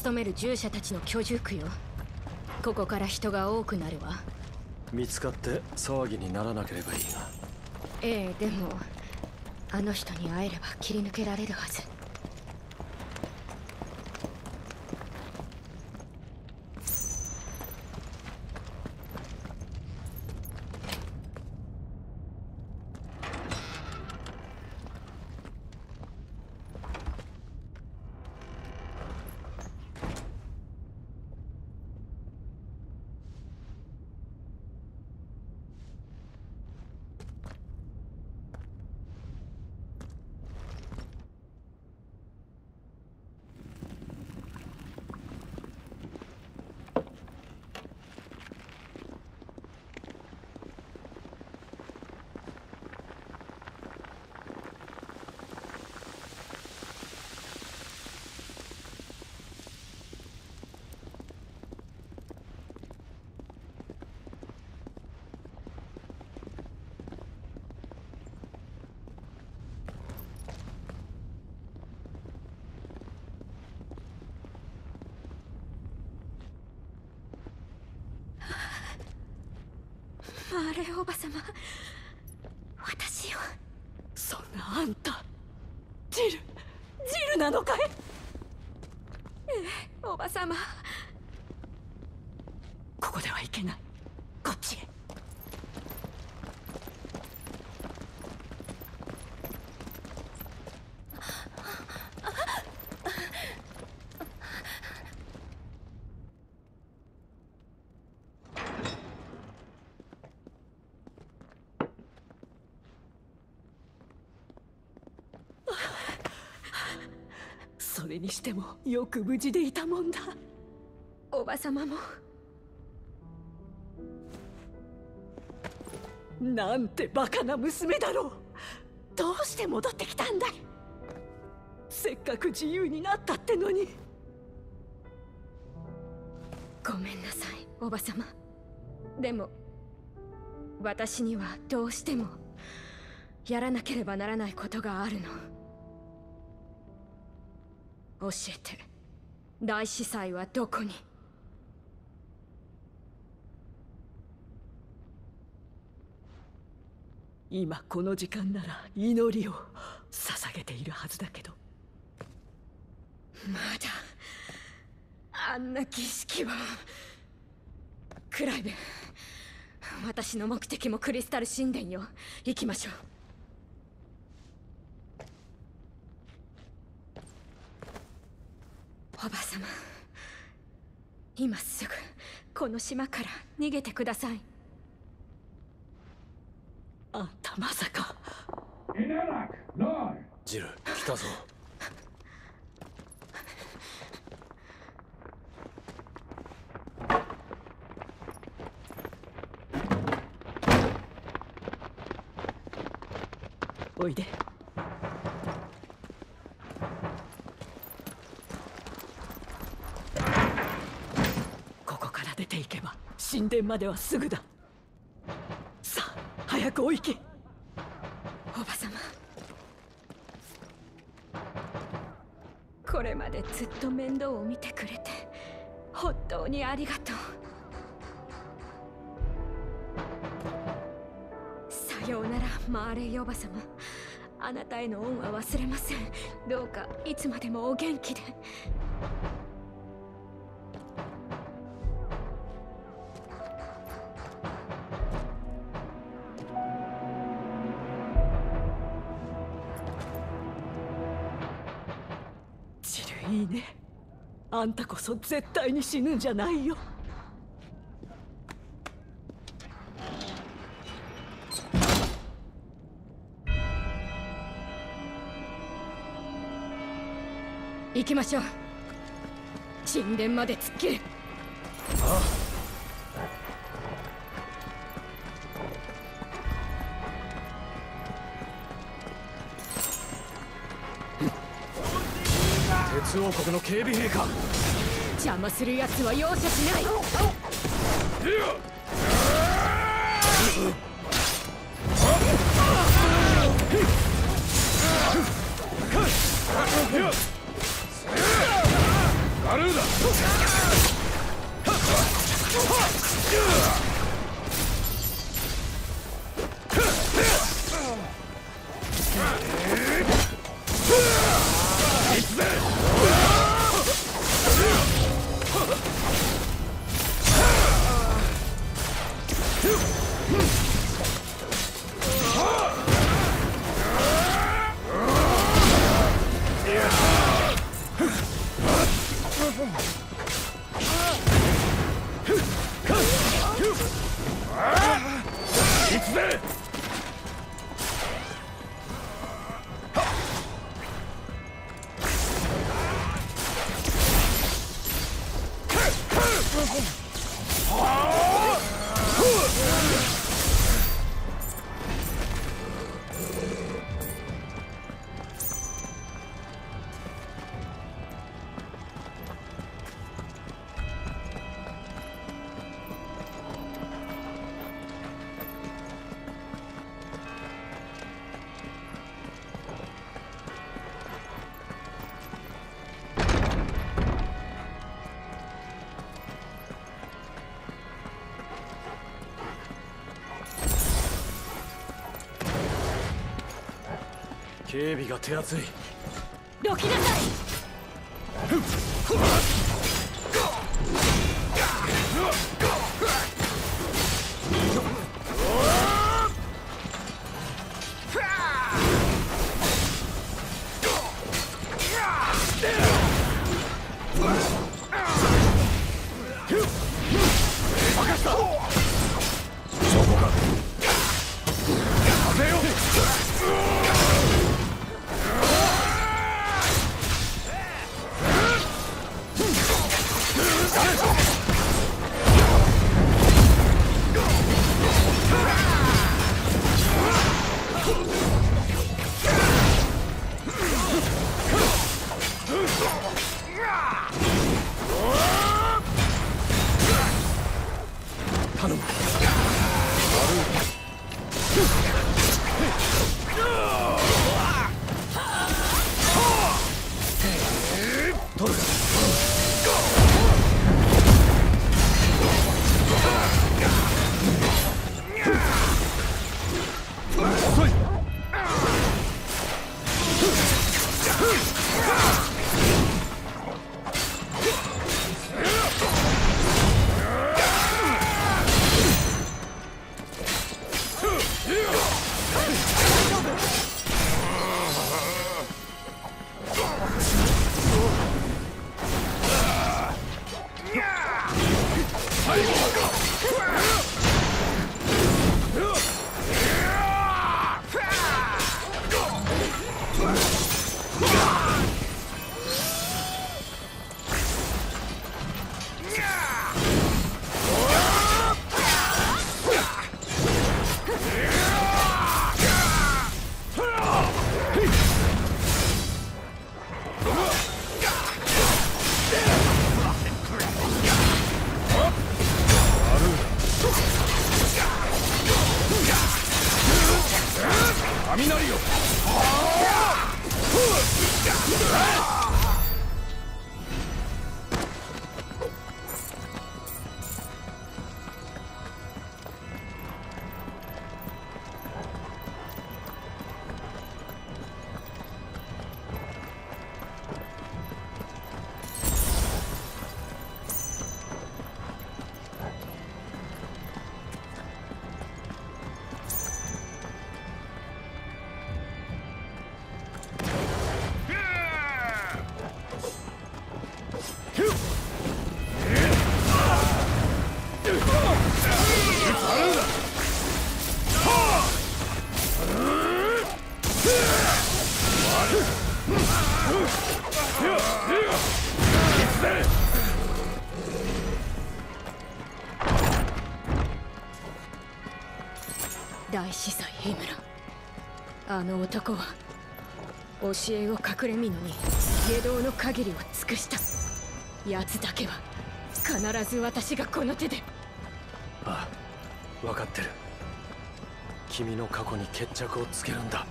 勤める従者たちの居住区よ。ここから人が多くなるわ。見つかって騒ぎにならなければいいが。ええでもあの人に会えれば切り抜けられるはずあれおばさま私よそんなあんたジルジルなのかいええおばさまここではいけないこっちへそれにしてもよく無事でいたもんだ。おばさまも。なんてバカな娘だろう。どうして戻ってきたんだい。せっかく自由になったってのに。ごめんなさいおばさまでも私にはどうしてもやらなければならないことがあるの。教えて。大司祭はどこに？今この時間なら祈りを捧げているはずだけど。まだ。あんな儀式は。クライブ私の目的もクリスタル神殿よ。行きましょうおばさま。今すぐこの島から逃げてください。あんたまさか。ジル来たぞ。おいでここから出ていけば神殿まではすぐだ。さあ早くお行けおばさま。これまでずっと面倒を見てくれて本当にありがとう。さようならマーレイおばさま。あなたへの恩は忘れません。どうかいつまでもお元気で。あんたこそ絶対に死ぬんじゃないよ。行きましょう。神殿まで突っ切る。ああ。の警備兵か。邪魔する奴は容赦しないい警備が手厚い。どきなさい。取るかあの男は教えを隠れみのに下道の限りを尽くした奴だけは必ず私がこの手でああ分かってる。君の過去に決着をつけるんだ。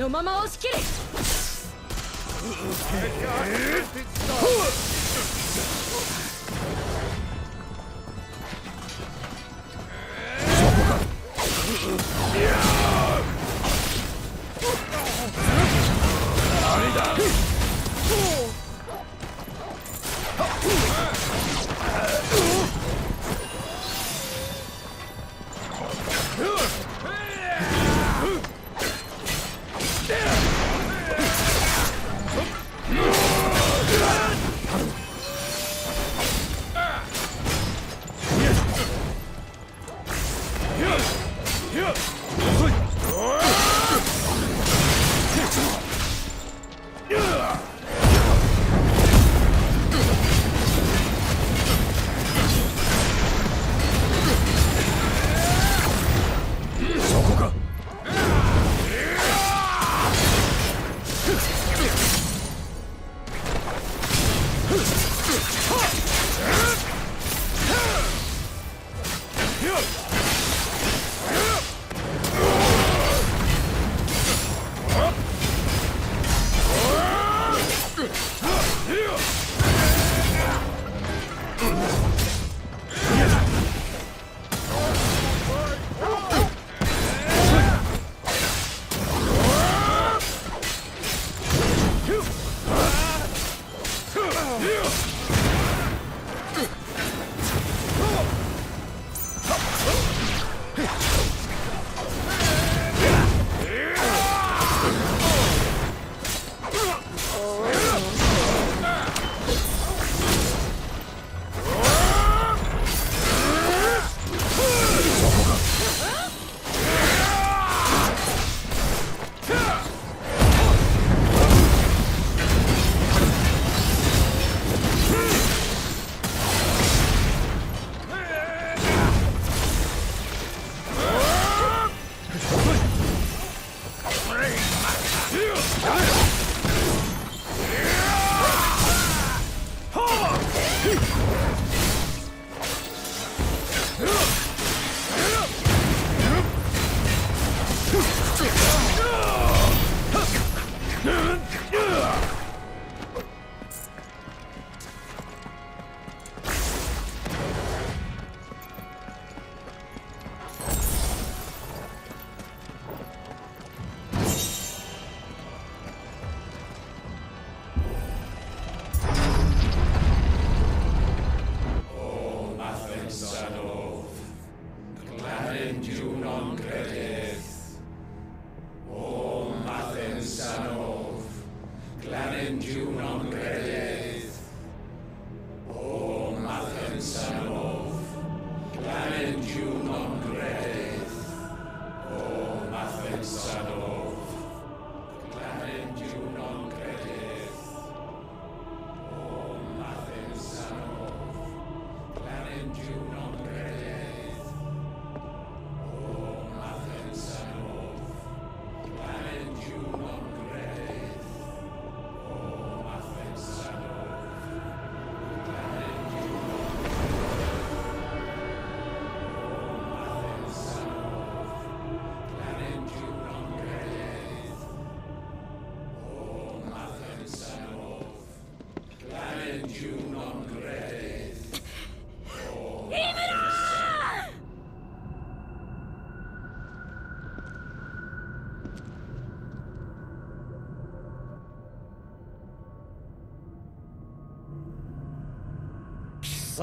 のまま押し切れ。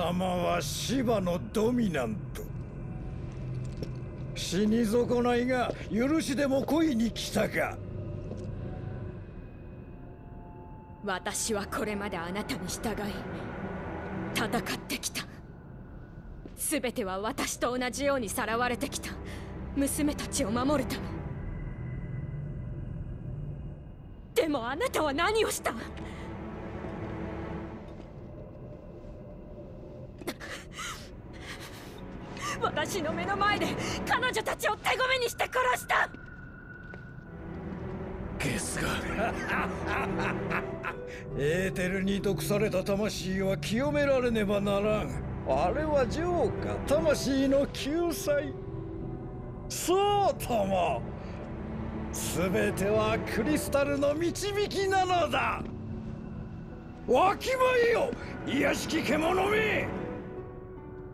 様は芝のドミナント。死に損ないが許しでも恋に来たか。私はこれまであなたに従い戦ってきた。全ては私と同じようにさらわれてきた。娘たちを守るため。でもあなたは何をした？私の目の前で彼女たちを手ごめにして殺した。ゲスが。エーテルに毒された魂は清められねばならん。あれはジョーか魂の救済。そうとも。全てはクリスタルの導きなのだ。わきまえよ癒しき獣め。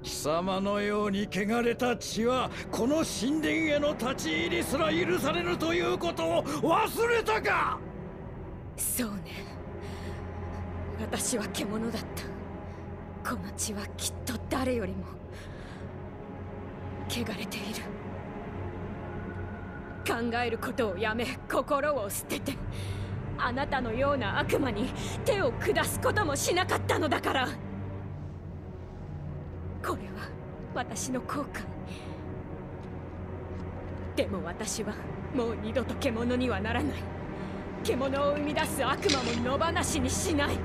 貴様のように汚れた血はこの神殿への立ち入りすら許されるということを忘れたか！そうね。私は獣だった。この血はきっと誰よりも汚れている。考えることをやめ心を捨ててあなたのような悪魔に手を下すこともしなかったのだから。これは私の後悔でも私はもう二度と獣にはならない。獣を生み出す悪魔も野放しにしない。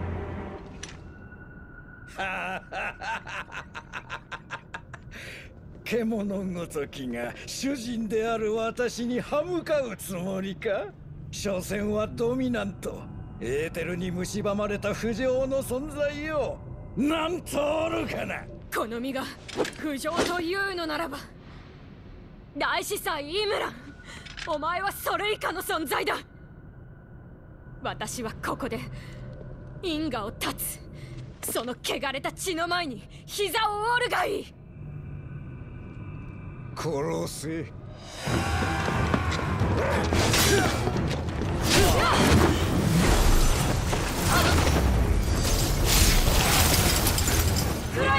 獣ごときが主人である私に歯向かうつもりか？所詮はドミナント。エーテルに蝕まれた不浄の存在よ。なんとおるかな？この身が不浄というのならば大司祭イムランお前はそれ以下の存在だ。私はここで因果を断つ。その汚れた血の前に膝を折るがいい。殺せ。ク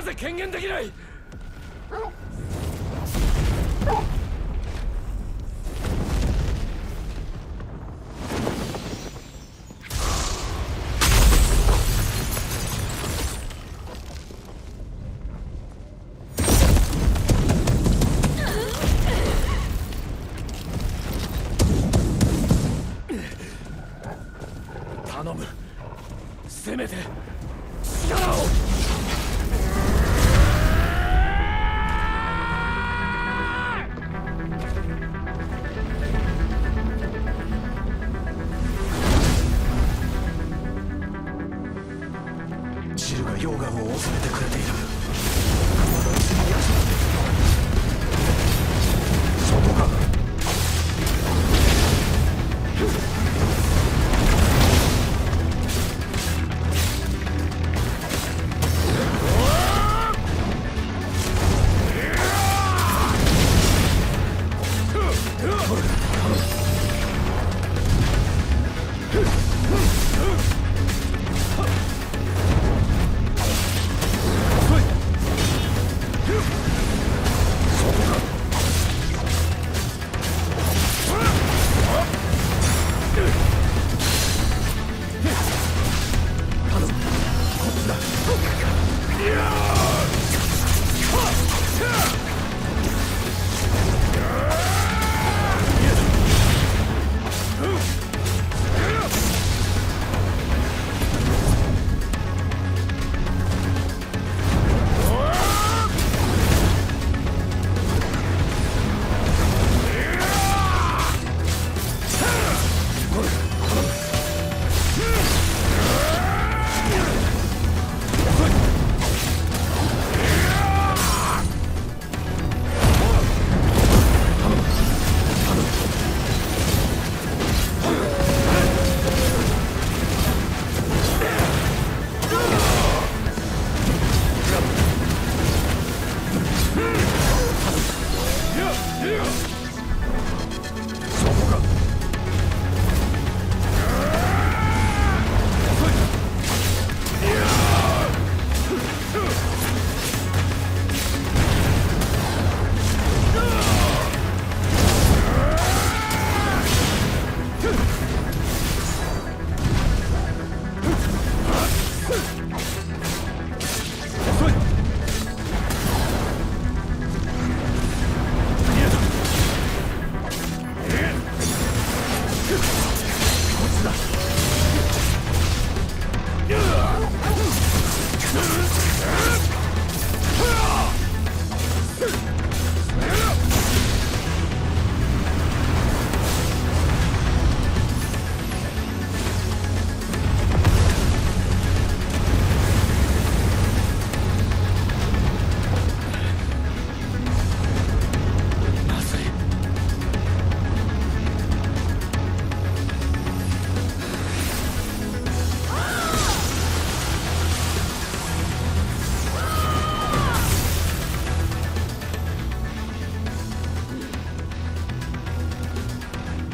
なぜ権限できない？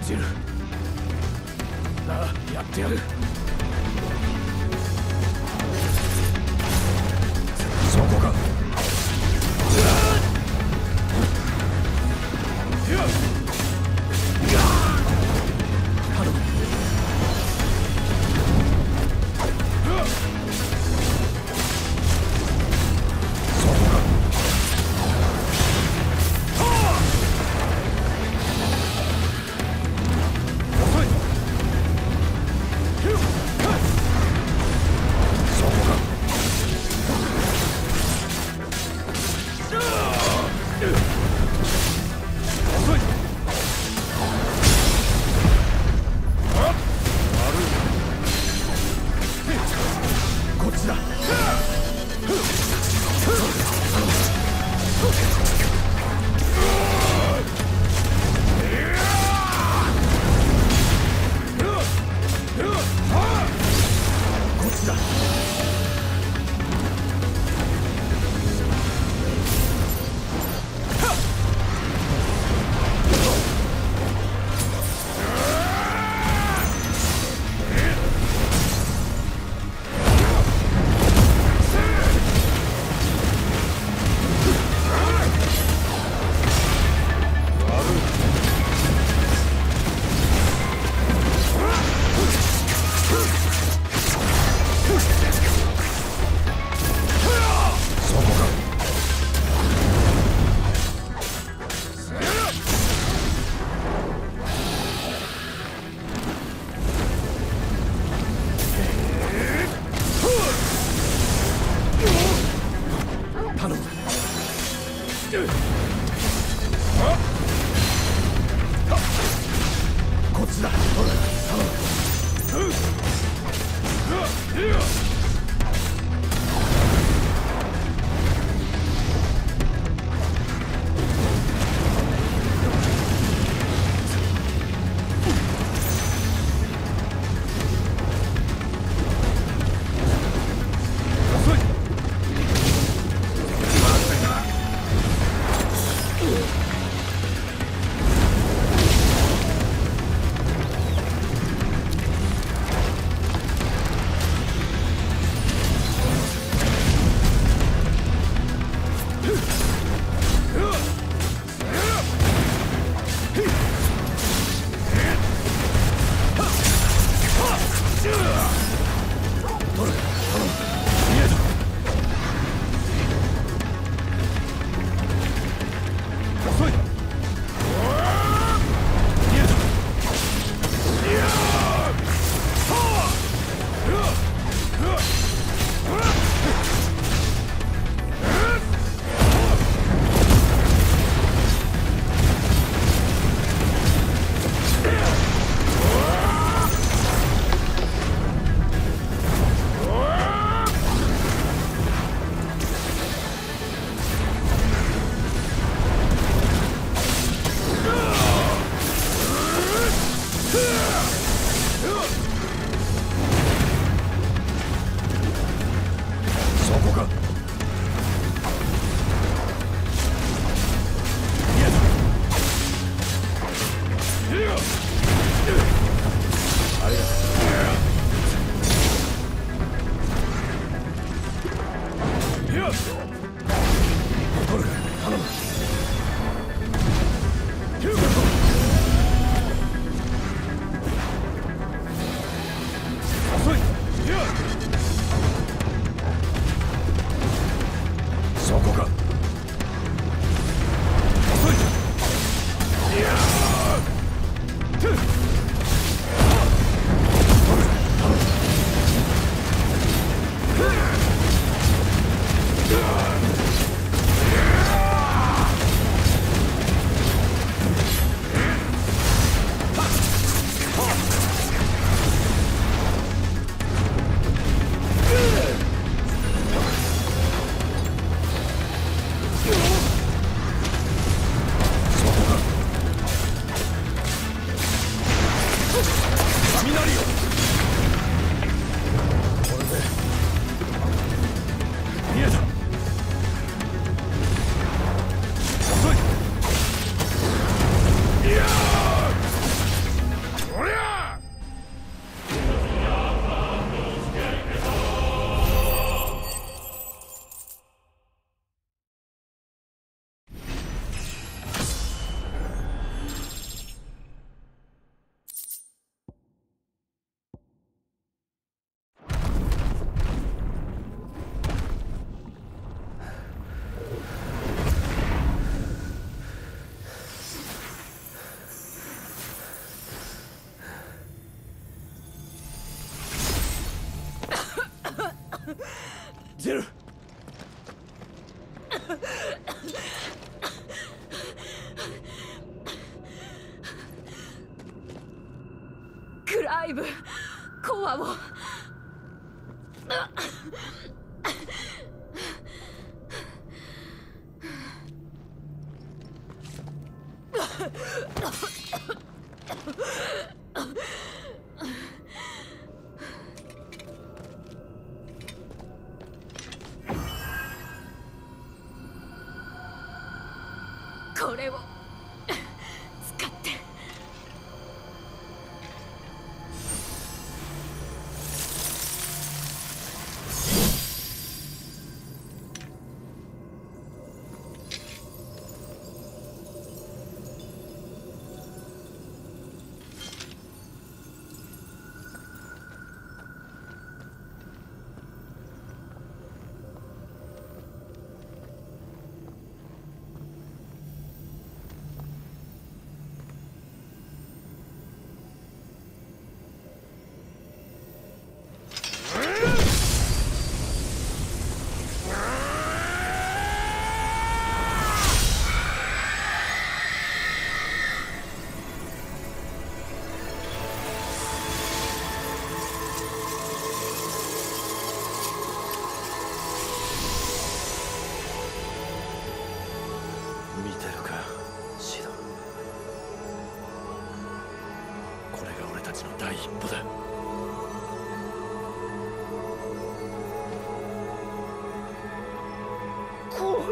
じる。なあやってやる。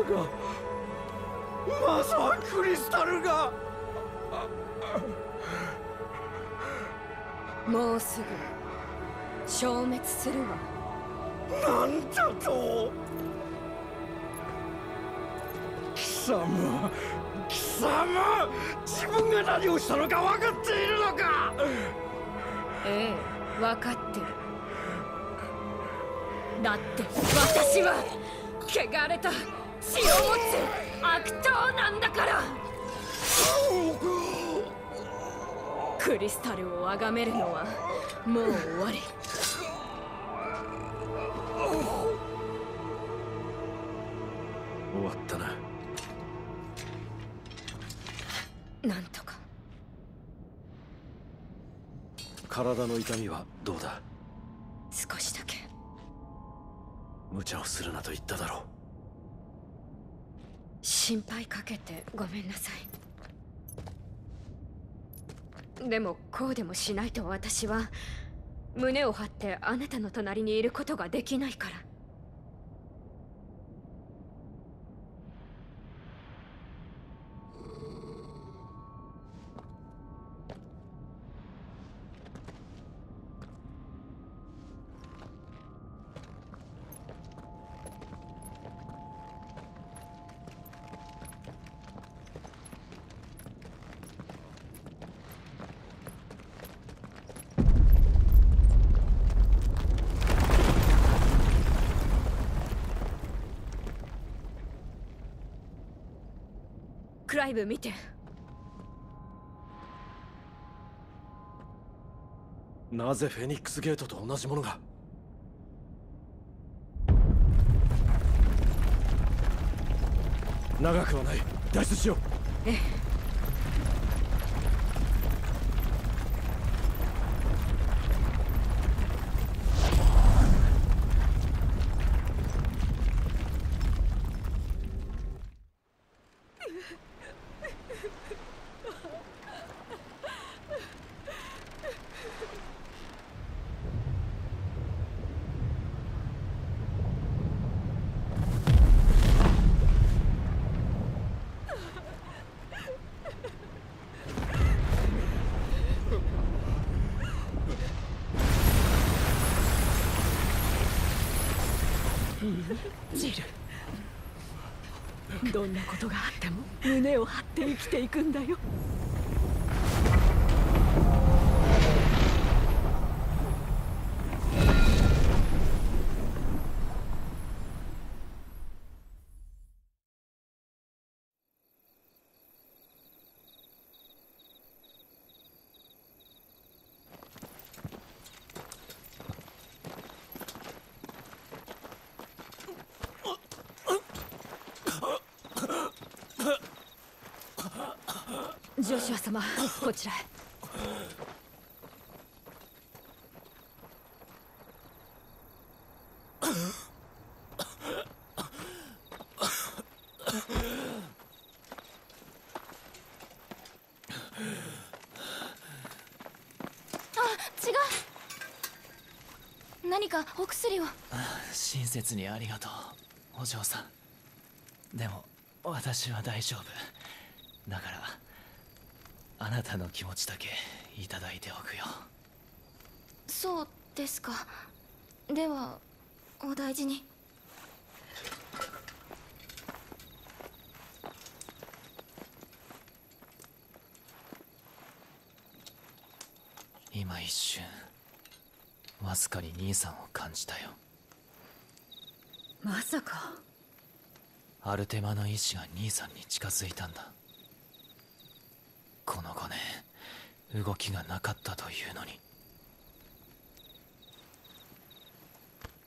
がまさかクリスタルが。もうすぐ消滅するわ。なんだと。貴様貴様自分が何をしたのか分かっているのか。ええ分かってる。だって私は汚れた血を持つ悪党なんだから。クリスタルを崇めるのはもう終わり。終わったな。なんとか。体の痛みはどうだ？少しだけ。無茶をするなと言っただろう心配かけてごめんなさい。でもこうでもしないと私は胸を張ってあなたの隣にいることができないから。クライブ見て。なぜフェニックスゲートと同じものが？長くはない。脱出しよう。ええジルどんなことがあっても胸を張っていくんだよ。こちらへ。何かお薬を。親切にありがとうお嬢さん。でも私は大丈夫。だからあなたの気持ちだけいただいておくよ。そうですか。ではお大事に。今一瞬わずかに兄さんを感じたよ。まさか。アルテマの意志が兄さんに近づいたんだこの5年動きがなかったというのに。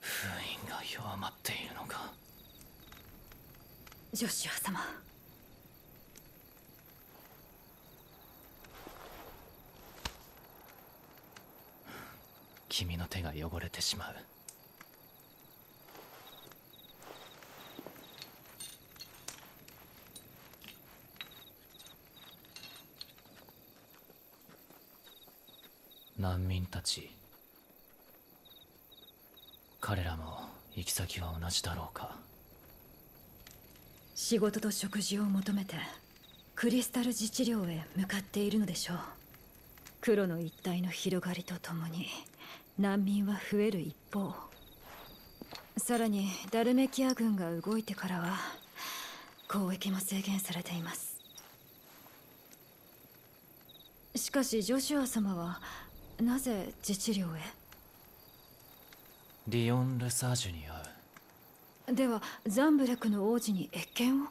封印が弱まっているのか。ジョシュア様。君の手が汚れてしまう難民たち。彼らも行き先は同じだろうか。仕事と食事を求めてクリスタル自治領へ向かっているのでしょう。黒の一帯の広がりとともに難民は増える一方。さらにダルメキア軍が動いてからは交易も制限されています。しかしジョシュア様はなぜ自治領へ？リオン・ルサージュに会う。ではザンブレクの王子に謁見を？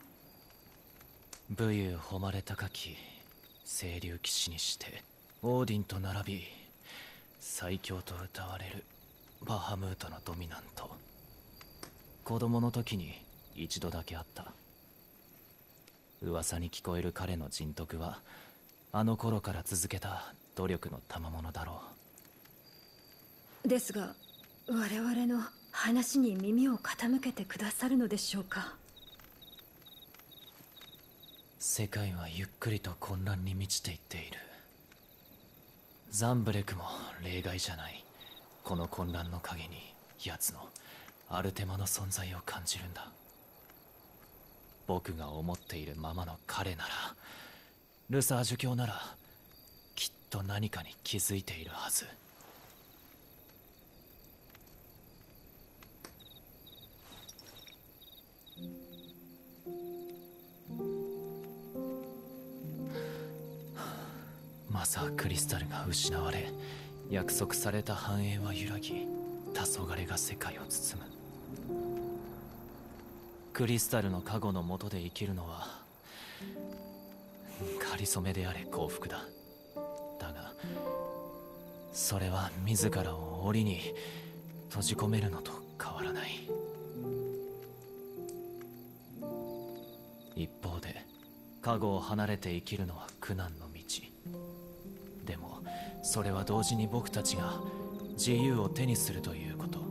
武勇誉れ高き清流騎士にしてオーディンと並び最強と謳われるバハムートのドミナント。子供の時に一度だけ会った。噂に聞こえる彼の人徳はあの頃から続けた努力の賜物だろう。ですが我々の話に耳を傾けてくださるのでしょうか。世界はゆっくりと混乱に満ちていっている。ザンブレクも例外じゃない。この混乱の陰に奴のアルテマの存在を感じるんだ。僕が思っているままの彼ならルサージュ教ならきっと何かに気づいているはず。マザークリスタルが失われ約束された繁栄は揺らぎ黄昏が世界を包む。クリスタルの加護の下で生きるのはかりそめであれ幸福だ。だがそれは自らを檻に閉じ込めるのと変わらない。一方で加護を離れて生きるのは苦難の道。でもそれは同時に僕たちが自由を手にするということ。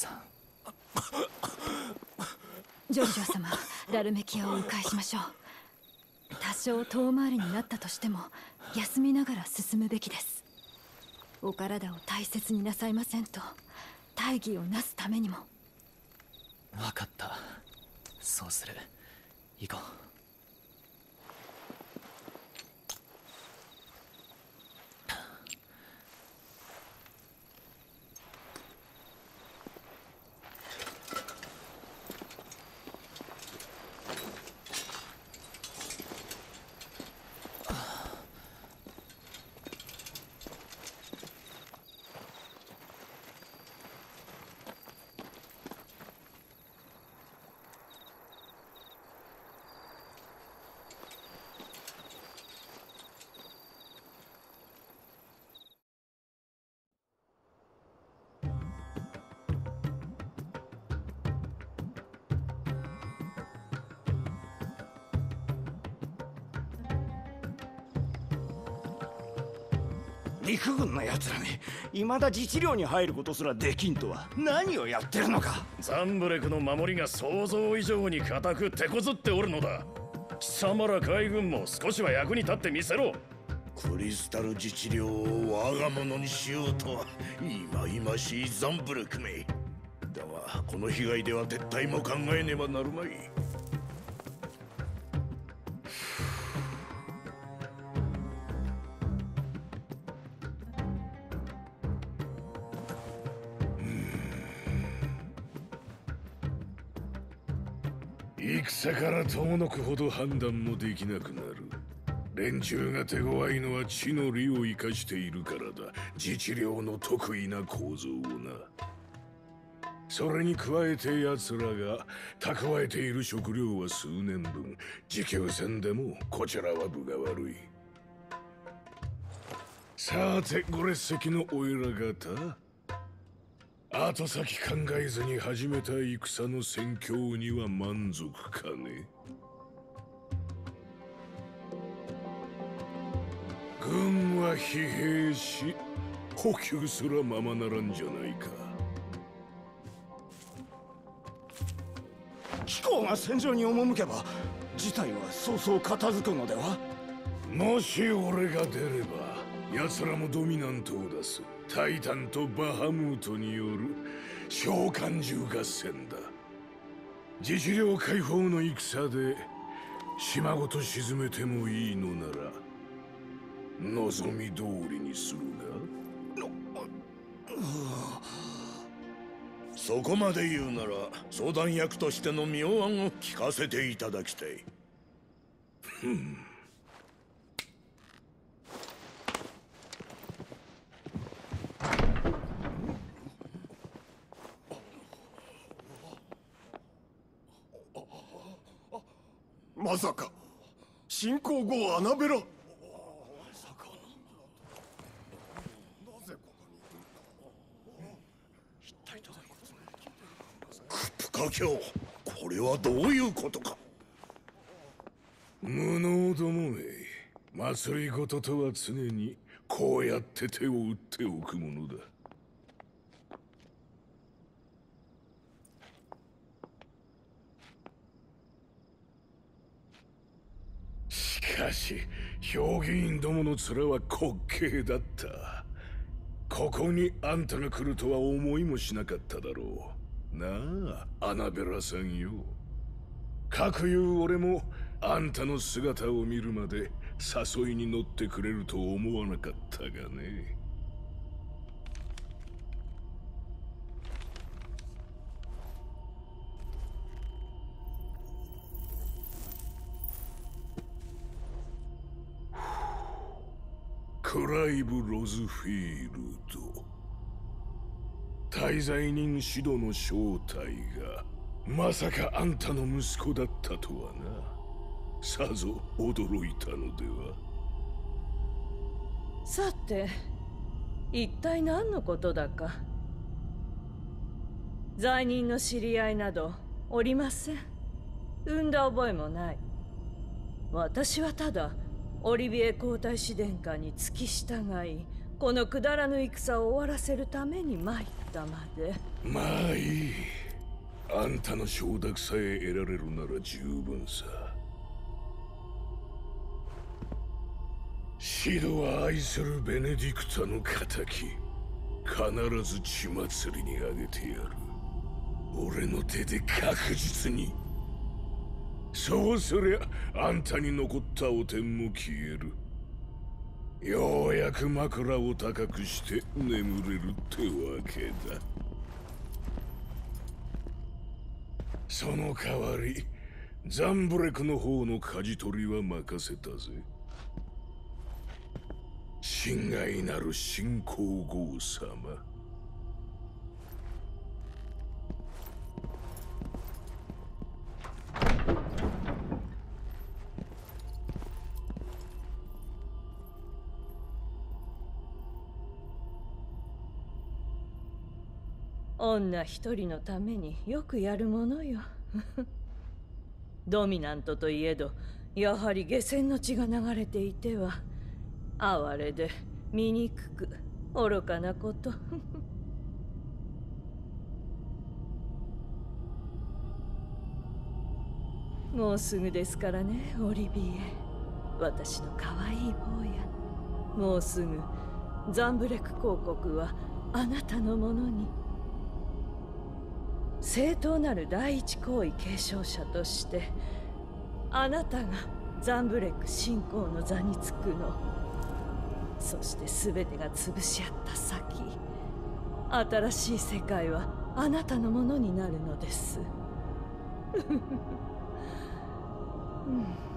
さん。ジョシュア様ダルメキアを迂回しましょう。多少遠回りになったとしても休みながら進むべきです。お体を大切になさいませんと大義をなすためにも。分かった。そうする。行こう陸軍のやつらに未だ自治領に入ることすらできんとは何をやってるのか。ザンブレクの守りが想像以上に固く手こずっておるのだ。貴様ら海軍も少しは役に立ってみせろ。クリスタル自治領を我が物にしようとは忌々しいザンブレクめ。だがこの被害では撤退も考えねばなるまい戦から遠のくほど判断もできなくなる。連中が手強いのは地の利を生かしているからだ。自治領の得意な構造をな。それに加えて奴らが蓄えている食料は数年分。持久戦でもこちらは分が悪い。さてご列席のおいら方。後先考えずに始めた戦の戦況には満足かね。軍は疲弊し補給すらままならんじゃないか。貴公が戦場に赴けば事態はそうそう片付くのでは？もし俺が出れば奴らもドミナントを出すタイタンとバハムートによる召喚獣合戦だ。自治領解放の戦で島ごと沈めてもいいのなら望み通りにするがそこまで言うなら相談役としての妙案を聞かせていただきたいふんまさか。侵攻後アナベラクプカ教これはどういうことか。無能どもめ祭りごととは常にこうやって手を打っておくものだ。しかし評議員どもの面は滑稽だった。ここにあんたが来るとは思いもしなかっただろう。なあアナベラさんよ。かくいう俺もあんたの姿を見るまで誘いに乗ってくれると思わなかったがね。ライブ・ロズフィールド。滞在人シドの正体がまさかあんたの息子だったとはな。さぞ驚いたのでは。さて一体何のことだか。罪人の知り合いなどおりません。産んだ覚えもない。私はただオリビエ皇太子殿下に付き従いこのくだらぬ戦を終わらせるために参ったまで。まあいい。あんたの承諾さえ得られるなら十分さ。シドは愛するベネディクタの仇必ず血祭りにあげてやる。俺の手で確実にそうすりゃあんたに残った汚点も消える。ようやく枕を高くして眠れるってわけだ。その代わりザンブレクの方の舵取りは任せたぜ。心外なる新皇后様。女一人のためによくやるものよ。ドミナントといえどやはり下船の血が流れていては哀れで醜く愚かなこと。もうすぐですからねオリビエ。私の可愛い坊や。もうすぐザンブレク公国はあなたのものに。正当なる第一行為継承者としてあなたがザンブレック信仰の座につくの。そして全てが潰し合った先新しい世界はあなたのものになるのです。うん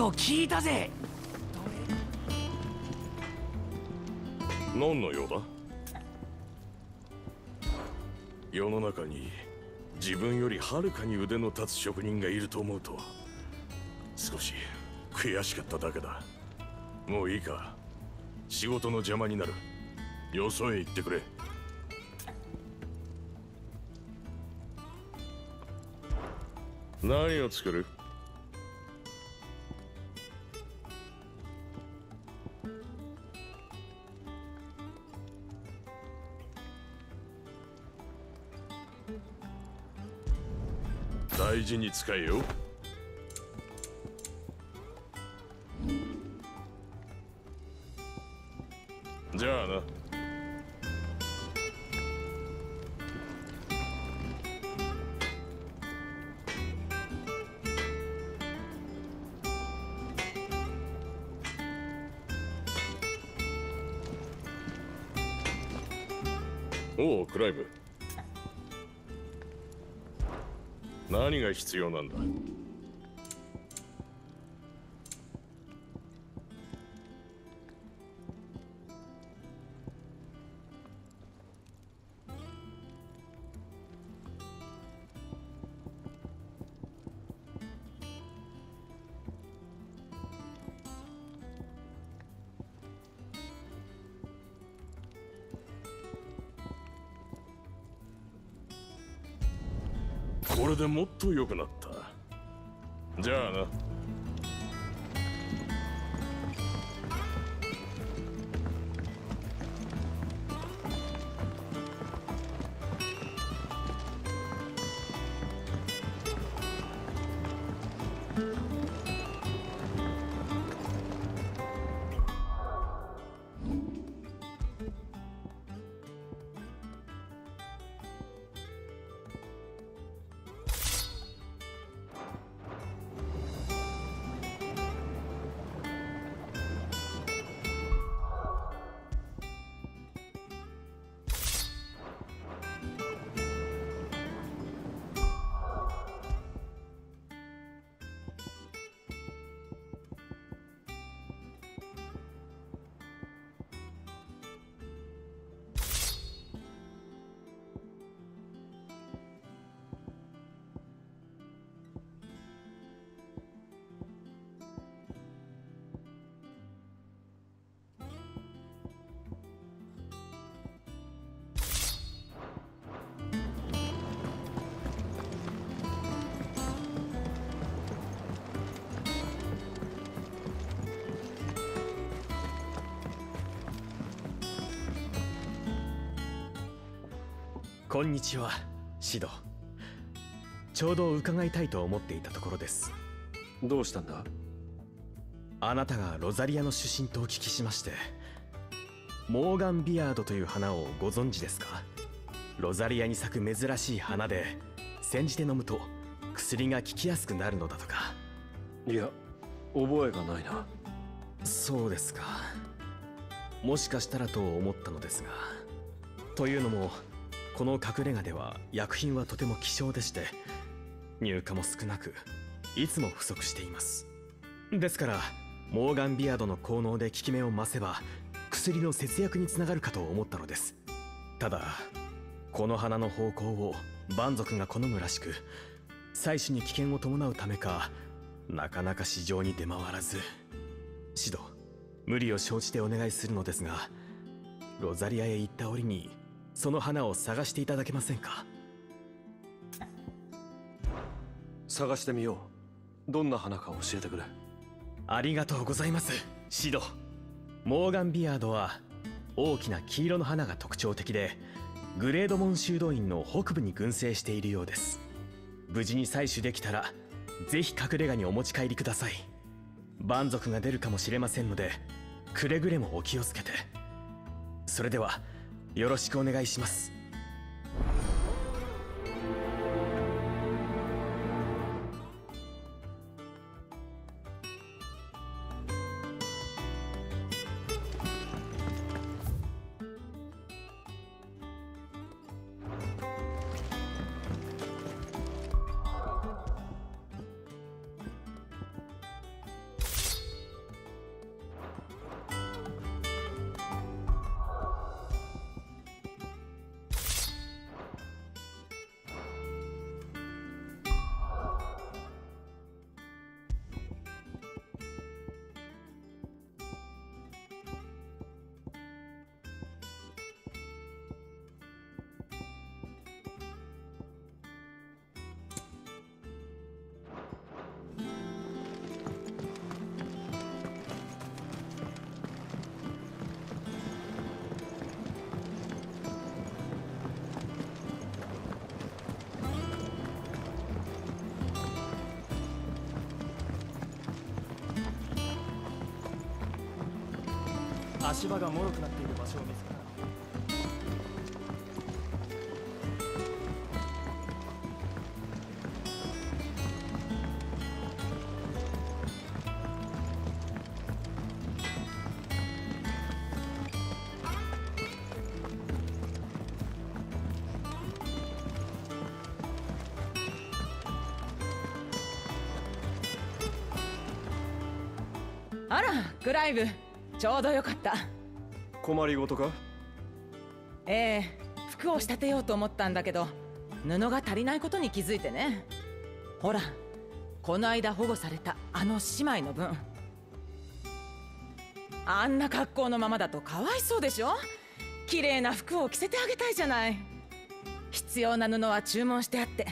シード聞いたぜ。何の用だ？世の中に自分よりはるかに腕の立つ職人がいると思うと少し悔しかっただけだ。もういいか。仕事の邪魔になる。よそへ行ってくれ。何を作る？事に使えよ。必要なんだ。でもっと良くなった。じゃあな。こんにちはシド。ちょうど伺いたいと思っていたところです。どうしたんだ？あなたがロザリアの出身とお聞きしましてモーガンビアードという花をご存知ですか？ロザリアに咲く珍しい花で煎じて飲むと薬が効きやすくなるのだとか。いや覚えがないな。そうですか。もしかしたらと思ったのですが。というのもこの隠れ家では薬品はとても希少でして入荷も少なくいつも不足しています。ですからモーガンビアードの効能で効き目を増せば薬の節約につながるかと思ったのです。ただこの花の方向を蛮族が好むらしく採取に危険を伴うためかなかなか市場に出回らずシド無理を承知でお願いするのですがロザリアへ行った折にその花を探していただけませんか？探してみよう。どんな花か教えてくれ。ありがとうございますシド。モーガンビアードは大きな黄色の花が特徴的でグレードモン修道院の北部に群生しているようです。無事に採取できたらぜひ隠れ家にお持ち帰りください。蛮族が出るかもしれませんのでくれぐれもお気をつけて。それではよろしくお願いします。足場が脆くなっている場所を見つけたあらクライブ。ちょうどよかった。困りごとか？ええ服を仕立てようと思ったんだけど布が足りないことに気づいてね。ほらこの間保護されたあの姉妹の分。あんな格好のままだとかわいそうでしょ？綺麗な服を着せてあげたいじゃない。必要な布は注文してあって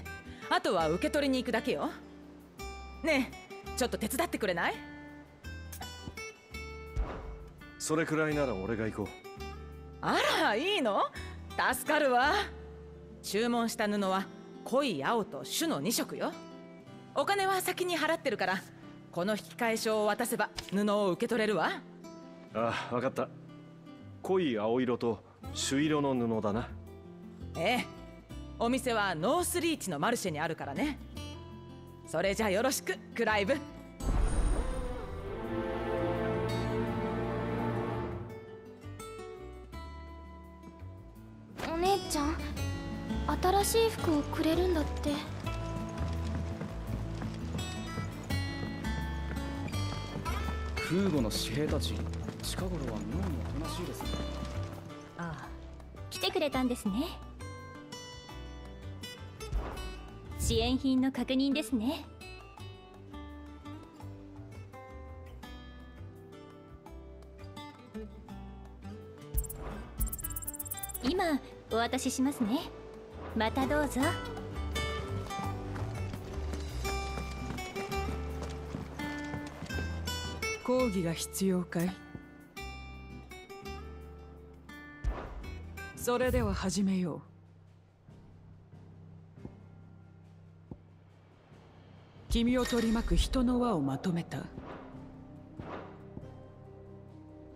あとは受け取りに行くだけよ。ねえちょっと手伝ってくれない？それくらいなら俺が行こう。あらいいの？助かるわ。注文した布は濃い青と種の2色よ。お金は先に払ってるからこの引換書を渡せば布を受け取れるわ。ああ分かった。濃い青色と朱色の布だな。ええ。お店はノースリーチのマルシェにあるからね。それじゃよろしくクライブ新しい服をくれるんだって。空母の紙兵たち近頃は妙におとなしいですね。ああ来てくれたんですね。支援品の確認ですね。今お渡ししますねまたどうぞ。講義が必要かい？それでは始めよう。君を取り巻く人の輪をまとめた。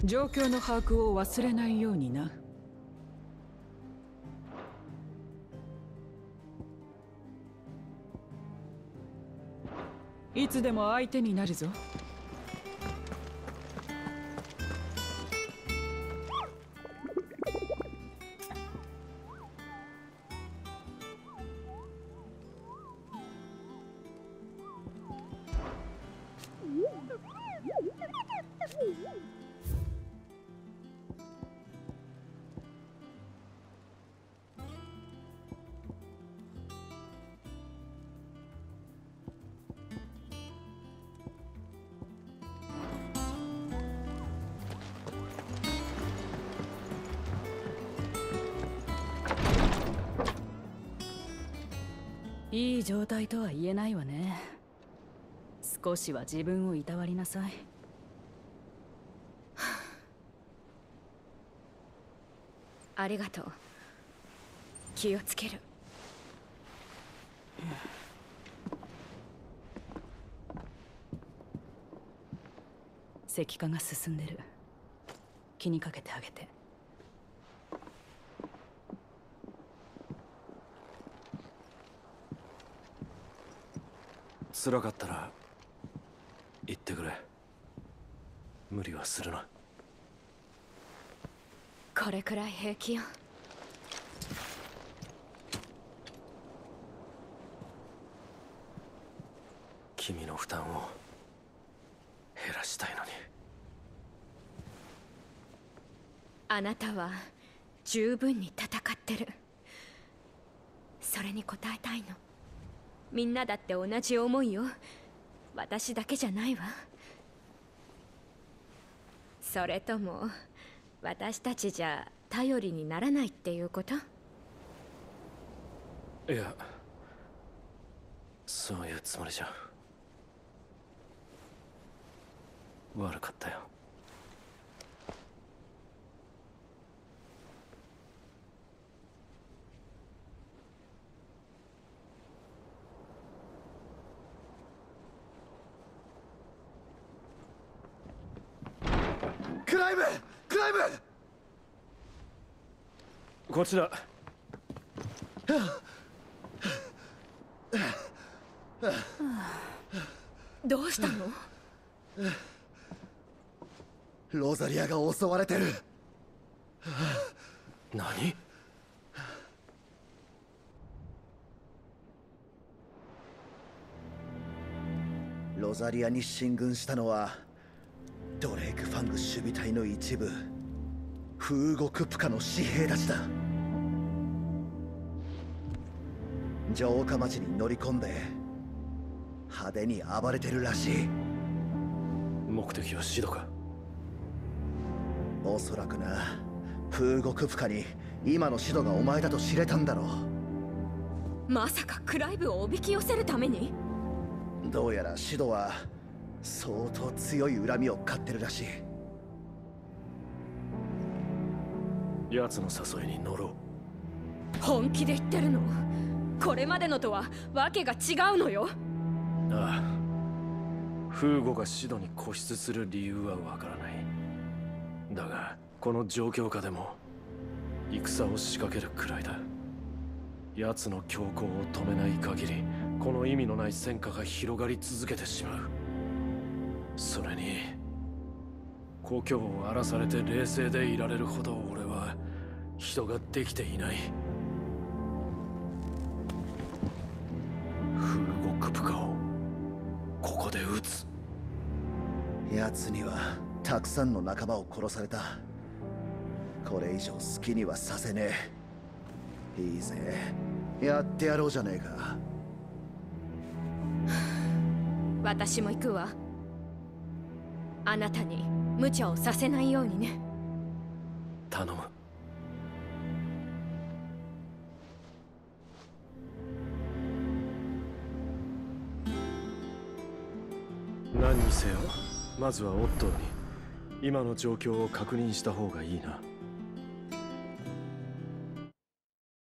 状況の把握を忘れないようにな。いつでも相手になるぞ。状態とは言えないわね。少しは自分をいたわりなさい。ありがとう。気をつける。石化が進んでる。気にかけてあげて。辛かったら言ってくれ。無理はするな。これくらい平気よ。君の負担を減らしたいのに。あなたは十分に戦ってる。それに応えたいのみんなだって同じ思いよ。私だけじゃないわ。それとも私たちじゃ頼りにならないっていうこと？いやそういうつもりじゃ。悪かったよ。ライブクライブこちら。どうしたの？ロザリアが襲われてる。何？ロザリアに進軍したのはドレイク・ファング守備隊の一部。フーゴ・クプカの紙兵たちだ。城下町に乗り込んで派手に暴れてるらしい。目的はシドか？おそらくな。フーゴ・クプカに今のシドがお前だと知れたんだろまさかクライブをおびき寄せるために？うどうやらシドは相当強い恨みを買ってるらしい。奴の誘いに乗ろう。本気で言ってるの？これまでのとは訳が違うのよ。ああ。フーゴがシドに固執する理由はわからない。だがこの状況下でも戦を仕掛けるくらいだ。奴の強行を止めない限りこの意味のない戦火が広がり続けてしまうそれに故郷を荒らされて冷静でいられるほど俺は人ができていない。フーゴ・クプカをここで撃つ。奴にはたくさんの仲間を殺された。これ以上好きにはさせねえ。いいぜ。やってやろうじゃねえか。私も行くわあなたに無茶をさせないようにね。頼む。何にせよまずはオットーに今の状況を確認した方がいいな